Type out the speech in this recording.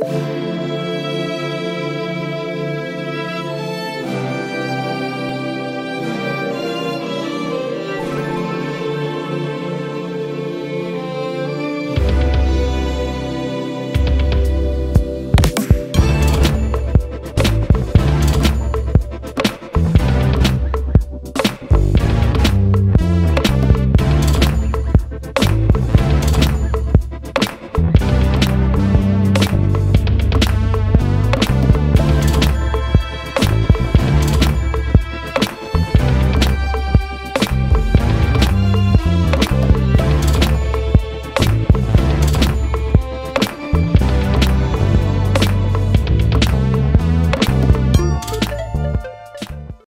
you